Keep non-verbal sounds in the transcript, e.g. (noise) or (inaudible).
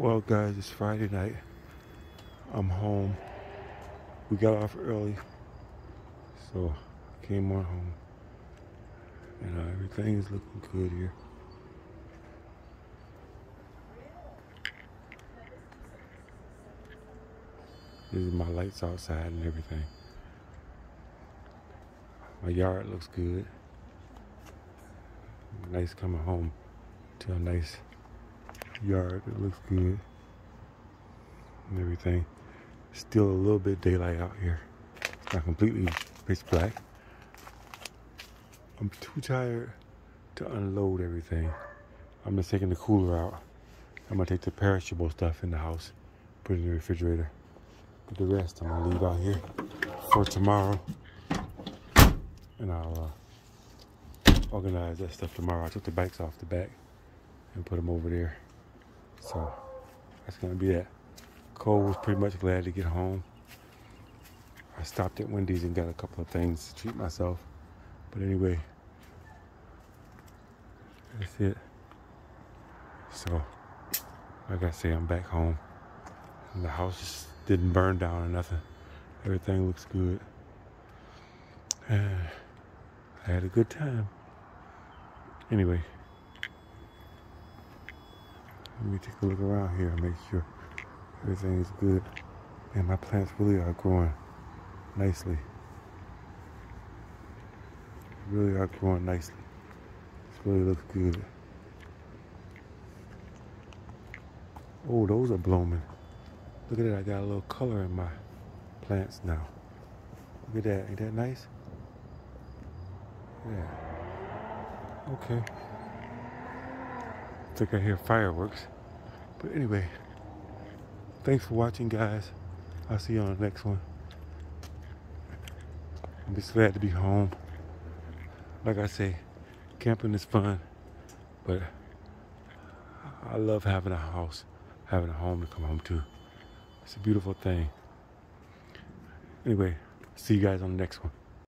Well, guys, it's Friday night. I'm home. We got off early, so came on home. And uh, everything is looking good here. This is my lights outside and everything. My yard looks good. Nice coming home to a nice yard. It looks good and everything. Still a little bit daylight out here. It's not completely pitch black. I'm too tired to unload everything. I'm just taking the cooler out. I'm gonna take the perishable stuff in the house, put it in the refrigerator. But the rest I'm gonna leave out here for tomorrow. And I'll uh, organize that stuff tomorrow. I took the bikes off the back and put them over there. So that's gonna be that. Coal was pretty much glad to get home. I stopped at Wendy's and got a couple of things to treat myself. But anyway, that's it. So, like I say, I'm back home. And the house didn't burn down or nothing. Everything looks good. And (sighs) I had a good time. Anyway, let me take a look around here and make sure everything is good. And my plants really are growing nicely. Really are growing nicely. This really looks good. Oh, those are blooming. Look at that, I got a little color in my plants now. Look at that, ain't that nice? Yeah. Okay. I think I hear fireworks. But anyway, thanks for watching, guys. I'll see you on the next one. I'm just glad to be home. Like I say, camping is fun, but I love having a house, having a home to come home to. It's a beautiful thing. Anyway, see you guys on the next one.